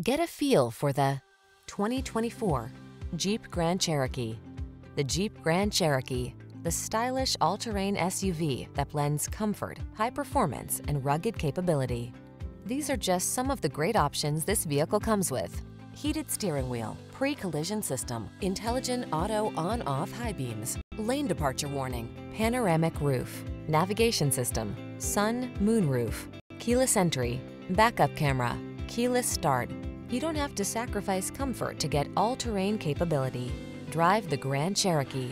Get a feel for the 2024 Jeep Grand Cherokee. The Jeep Grand Cherokee, the stylish all-terrain SUV that blends comfort, high performance, and rugged capability. These are just some of the great options this vehicle comes with. Heated steering wheel, pre-collision system, intelligent auto on-off high beams, lane departure warning, panoramic roof, navigation system, sun, moon roof, keyless entry, backup camera, keyless start. You don't have to sacrifice comfort to get all-terrain capability. Drive the Grand Cherokee.